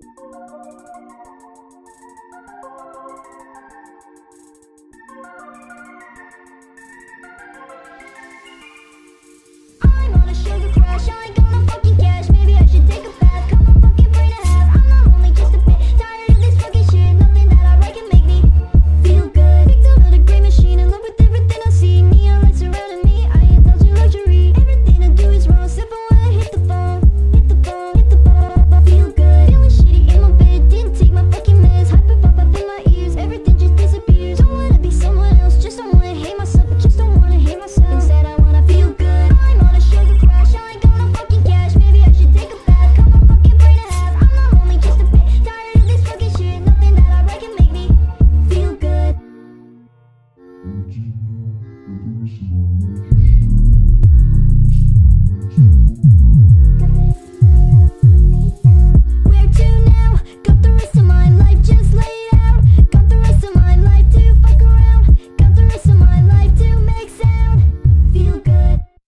I'm on a sugar crash, I ain't gonna good. Original, the voice of